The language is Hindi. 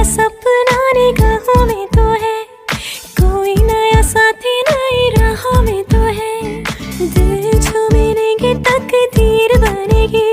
ये सपना निगाहों में तो है। कोई नया साथी नई राहों में तो है। दिल छू तक तीर बनेगी।